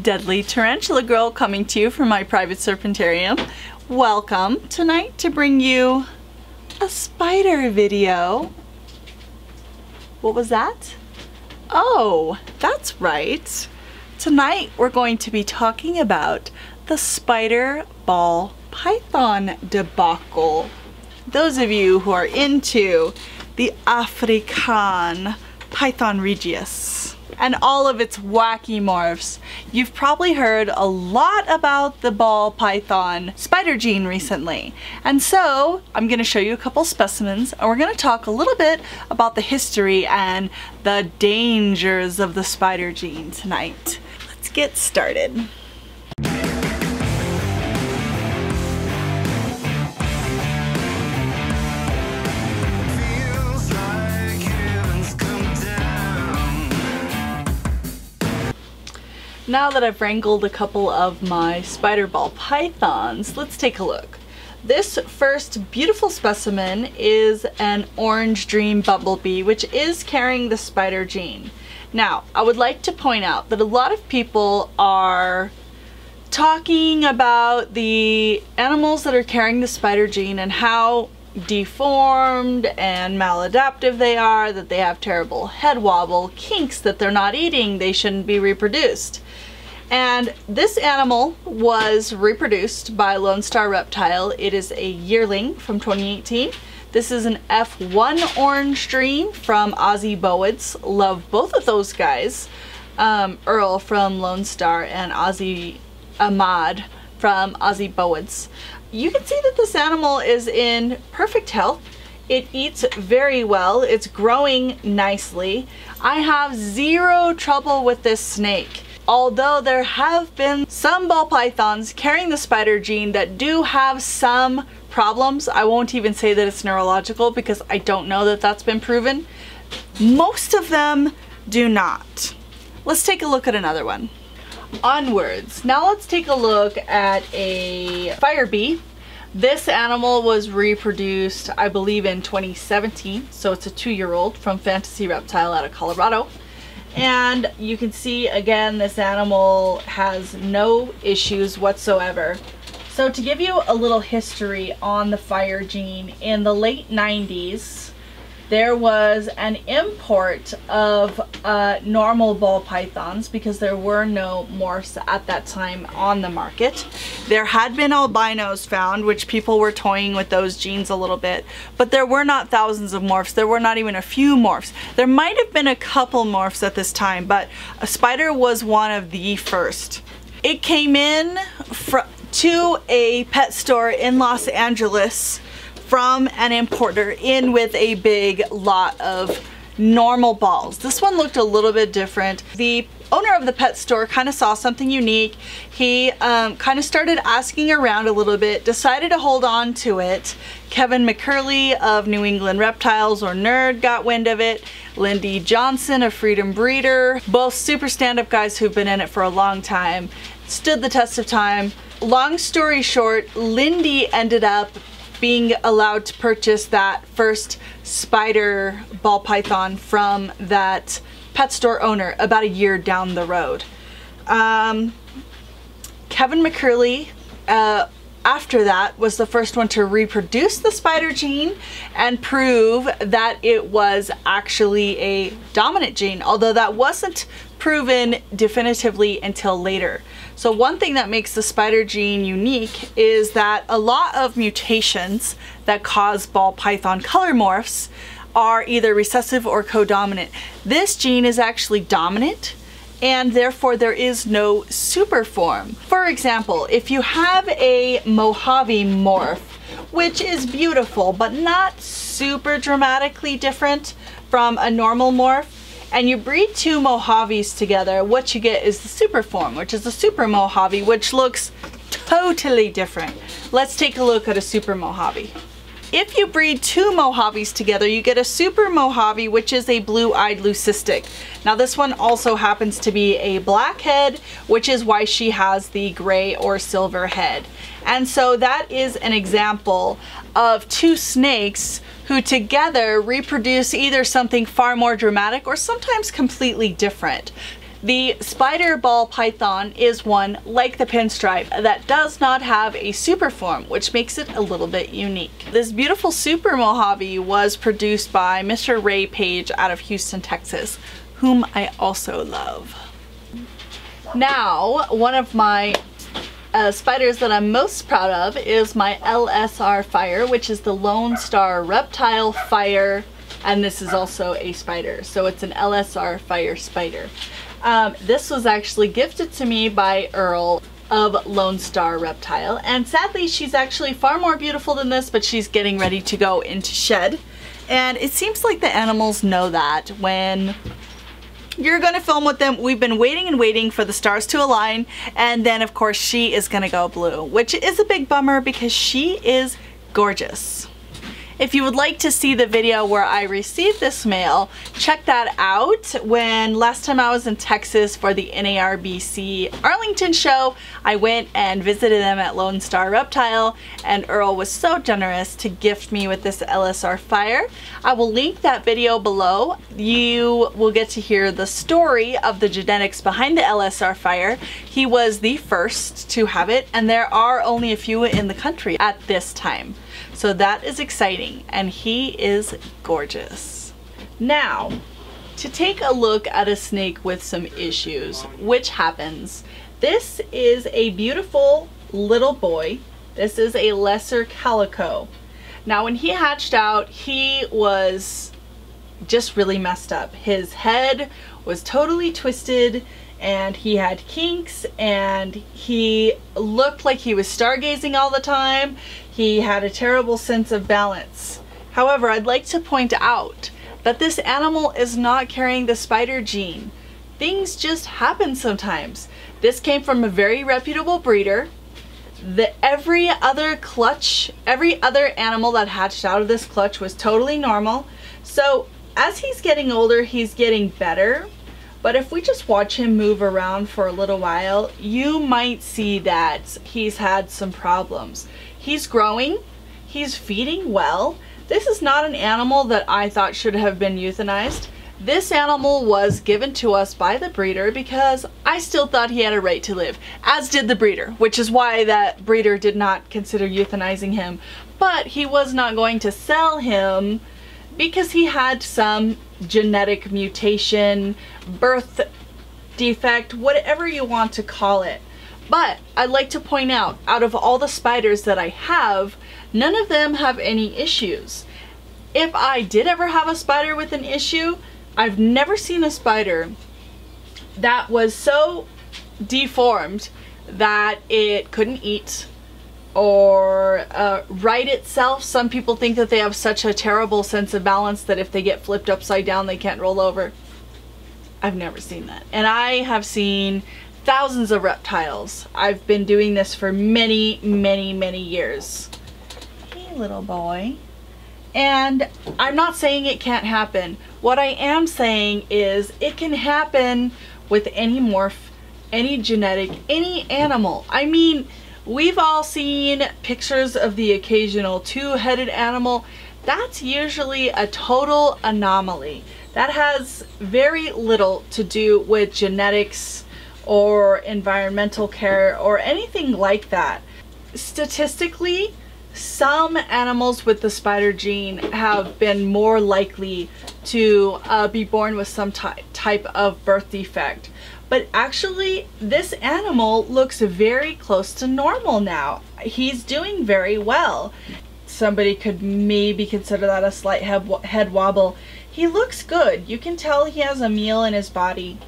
Deadly Tarantula Girl coming to you from my private serpentarium. Welcome tonight to bring you a spider video. What was that? Oh, that's right. Tonight we're going to be talking about the spider ball python debacle. Those of you who are into the African Python regius and all of its wacky morphs. You've probably heard a lot about the ball python spider gene recently. And so I'm going to show you a couple specimens and we're going to talk a little bit about the history and the dangers of the spider gene tonight. Let's get started. Now that I've wrangled a couple of my spider ball pythons, let's take a look. This first beautiful specimen is an orange dream bumblebee, which is carrying the spider gene. Now, I would like to point out that a lot of people are talking about the animals that are carrying the spider gene and how deformed and maladaptive they are, that they have terrible head wobble, kinks that they're not eating, they shouldn't be reproduced. And this animal was reproduced by Lone Star Reptile. It is a yearling from 2018. This is an F1 Orange Dream from Ozzy Boids. Love both of those guys. Um, Earl from Lone Star and Ozzy Ahmad from Ozzy Boids. You can see that this animal is in perfect health. It eats very well. It's growing nicely. I have zero trouble with this snake. Although there have been some ball pythons carrying the spider gene that do have some problems, I won't even say that it's neurological because I don't know that that's been proven. Most of them do not. Let's take a look at another one. Onwards. Now let's take a look at a fire bee. This animal was reproduced, I believe, in 2017. So it's a two-year-old from Fantasy Reptile out of Colorado. And you can see again, this animal has no issues whatsoever. So to give you a little history on the fire gene, in the late 90s, there was an import of uh, normal ball pythons because there were no morphs at that time on the market. There had been albinos found, which people were toying with those genes a little bit, but there were not thousands of morphs. There were not even a few morphs. There might have been a couple morphs at this time, but a spider was one of the first. It came in to a pet store in Los Angeles from an importer in with a big lot of normal balls. This one looked a little bit different. The owner of the pet store kind of saw something unique. He um, kind of started asking around a little bit, decided to hold on to it. Kevin McCurley of New England Reptiles or Nerd got wind of it. Lindy Johnson of Freedom Breeder, both super stand-up guys who've been in it for a long time, stood the test of time. Long story short, Lindy ended up being allowed to purchase that first spider ball python from that pet store owner about a year down the road. Um, Kevin McCurley, uh, after that, was the first one to reproduce the spider gene and prove that it was actually a dominant gene, although that wasn't proven definitively until later. So one thing that makes the spider gene unique is that a lot of mutations that cause ball python color morphs are either recessive or codominant. This gene is actually dominant and therefore there is no super form. For example, if you have a Mojave morph, which is beautiful but not super dramatically different from a normal morph, and you breed two Mojaves together, what you get is the super form, which is a super Mojave, which looks totally different. Let's take a look at a super Mojave. If you breed two Mojaves together, you get a super Mojave, which is a blue-eyed leucistic. Now this one also happens to be a black head, which is why she has the gray or silver head. And so that is an example of two snakes who together reproduce either something far more dramatic or sometimes completely different. The spider ball python is one like the pinstripe that does not have a super form, which makes it a little bit unique. This beautiful super Mojave was produced by Mr. Wray Page out of Houston, Texas, whom I also love. Now, one of my uh, spiders that I'm most proud of is my LSR Fire, which is the Lone Star Reptile Fire, and this is also a spider. So it's an LSR Fire spider. Um, this was actually gifted to me by Earl of Lone Star Reptile, and sadly she's actually far more beautiful than this, but she's getting ready to go into shed. And it seems like the animals know that when you're gonna film with them. We've been waiting and waiting for the stars to align and then of course she is gonna go blue, which is a big bummer because she is gorgeous. If you would like to see the video where I received this mail, check that out. When last time I was in Texas for the NARBC Arlington show, I went and visited them at Lone Star Reptile and Earl was so generous to gift me with this LSR Fire. I will link that video below. You will get to hear the story of the genetics behind the LSR Fire. He was the first to have it and there are only a few in the country at this time. So that is exciting and he is gorgeous. Now, to take a look at a snake with some issues, which happens. This is a beautiful little boy. This is a lesser calico. Now when he hatched out, he was just really messed up. His head was totally twisted and he had kinks and he looked like he was stargazing all the time. He had a terrible sense of balance. However, I'd like to point out that this animal is not carrying the spider gene. Things just happen sometimes. This came from a very reputable breeder. The, every other clutch, every other animal that hatched out of this clutch was totally normal. So as he's getting older, he's getting better. But if we just watch him move around for a little while, you might see that he's had some problems. He's growing, he's feeding well. This is not an animal that I thought should have been euthanized. This animal was given to us by the breeder because I still thought he had a right to live, as did the breeder, which is why that breeder did not consider euthanizing him. But he was not going to sell him because he had some genetic mutation, birth defect, whatever you want to call it. But I'd like to point out, out of all the spiders that I have, none of them have any issues. If I did ever have a spider with an issue, I've never seen a spider that was so deformed that it couldn't eat or uh, right itself. Some people think that they have such a terrible sense of balance that if they get flipped upside down, they can't roll over. I've never seen that. And I have seen thousands of reptiles. I've been doing this for many, many, many years. Hey, little boy. And I'm not saying it can't happen. What I am saying is it can happen with any morph, any genetic, any animal. I mean, we've all seen pictures of the occasional two-headed animal. That's usually a total anomaly. That has very little to do with genetics, or environmental care or anything like that. Statistically, some animals with the spider gene have been more likely to uh, be born with some type of birth defect. But actually, this animal looks very close to normal now. He's doing very well. Somebody could maybe consider that a slight head, head wobble. He looks good. You can tell he has a meal in his body.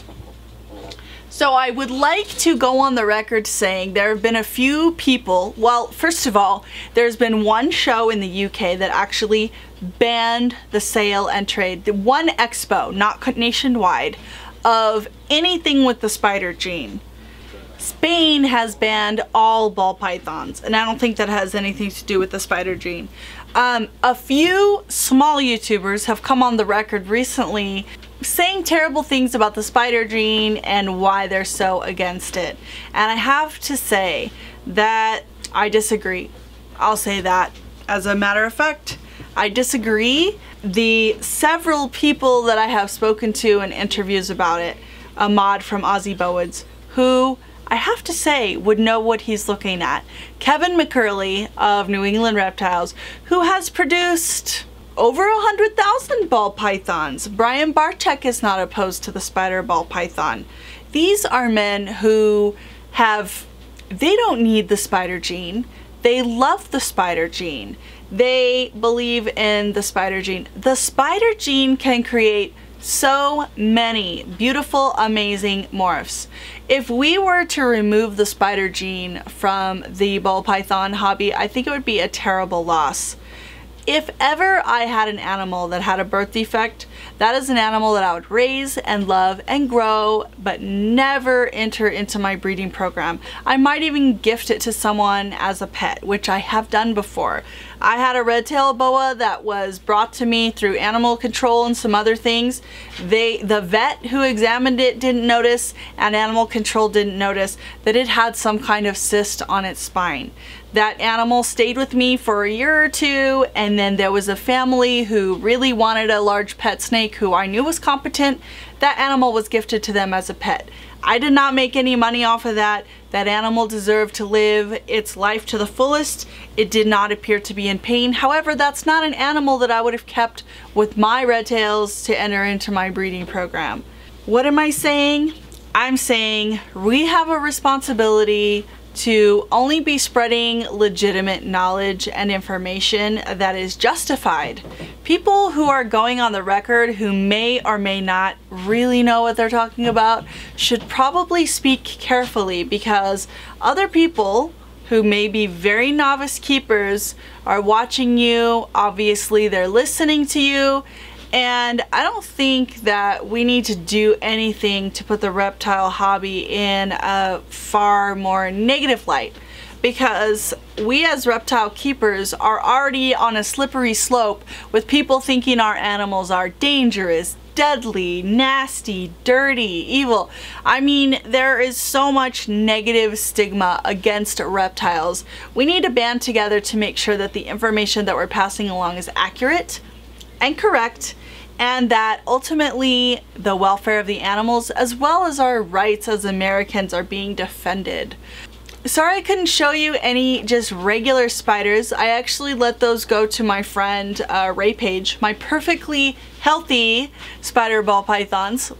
So I would like to go on the record saying there have been a few people, well, first of all, there's been one show in the UK that actually banned the sale and trade, the one expo, not nationwide, of anything with the spider gene. Spain has banned all ball pythons, and I don't think that has anything to do with the spider gene. Um, a few small YouTubers have come on the record recently saying terrible things about the spider gene and why they're so against it. And I have to say that I disagree. I'll say that. As a matter of fact, I disagree. The several people that I have spoken to in interviews about it Ahmad from Aussie Boids, who I have to say would know what he's looking at. Kevin McCurley of New England Reptiles, who has produced over a hundred thousand ball pythons. Brian Barczyk is not opposed to the spider ball python. These are men who have, they don't need the spider gene. They love the spider gene. They believe in the spider gene. The spider gene can create so many beautiful, amazing morphs. If we were to remove the spider gene from the ball python hobby, I think it would be a terrible loss. If ever I had an animal that had a birth defect, that is an animal that I would raise and love and grow, but never enter into my breeding program. I might even gift it to someone as a pet, which I have done before. I had a red tail boa that was brought to me through animal control and some other things. They, the vet who examined it didn't notice and animal control didn't notice that it had some kind of cyst on its spine. That animal stayed with me for a year or two and then there was a family who really wanted a large pet snake who I knew was competent. That animal was gifted to them as a pet. I did not make any money off of that. That animal deserved to live its life to the fullest. It did not appear to be in pain. However, that's not an animal that I would have kept with my red tails to enter into my breeding program. What am I saying? I'm saying we have a responsibility to only be spreading legitimate knowledge and information that is justified. People who are going on the record who may or may not really know what they're talking about should probably speak carefully because other people who may be very novice keepers are watching you. Obviously, they're listening to you and I don't think that we need to do anything to put the reptile hobby in a far more negative light because we as reptile keepers are already on a slippery slope with people thinking our animals are dangerous, deadly, nasty, dirty, evil. I mean, there is so much negative stigma against reptiles. We need to band together to make sure that the information that we're passing along is accurate and correct and that ultimately the welfare of the animals as well as our rights as Americans are being defended. Sorry I couldn't show you any just regular spiders. I actually let those go to my friend uh, Wray Page, my perfectly healthy spider ball pythons.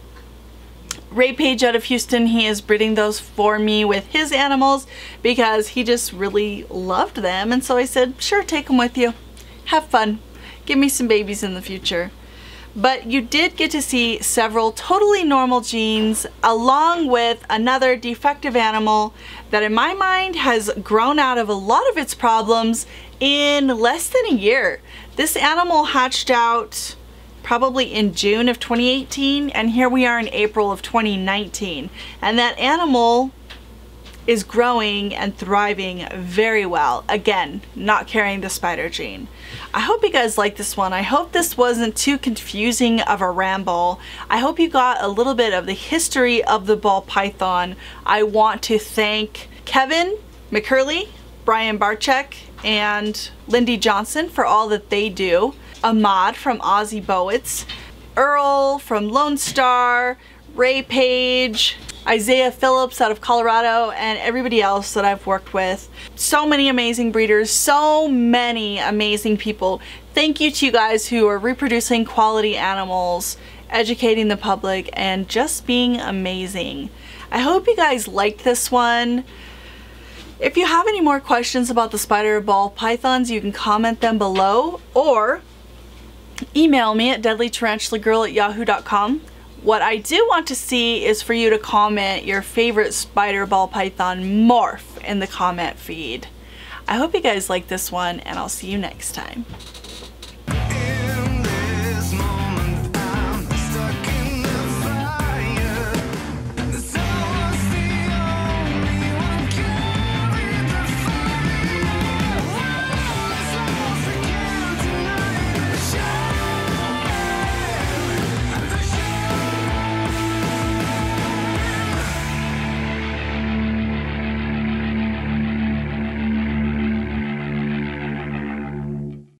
Wray Page out of Houston, he is breeding those for me with his animals because he just really loved them. And so I said, sure, take them with you. Have fun. Give me some babies in the future but you did get to see several totally normal genes along with another defective animal that in my mind has grown out of a lot of its problems in less than a year. This animal hatched out probably in June of 2018 and here we are in April of 2019 and that animal is growing and thriving very well. Again, not carrying the spider gene. I hope you guys like this one. I hope this wasn't too confusing of a ramble. I hope you got a little bit of the history of the ball python. I want to thank Kevin McCurley, Brian Barczyk, and Lindy Johnson for all that they do. Ahmad from Aussie Boids, Earl from Lone Star, Wray Page, Isaiah Phillips out of Colorado, and everybody else that I've worked with. So many amazing breeders, so many amazing people. Thank you to you guys who are reproducing quality animals, educating the public, and just being amazing. I hope you guys liked this one. If you have any more questions about the spider ball pythons, you can comment them below or email me at deadlytarantulargirl at yahoo.com. What I do want to see is for you to comment your favorite spider ball python morph in the comment feed. I hope you guys like this one and I'll see you next time.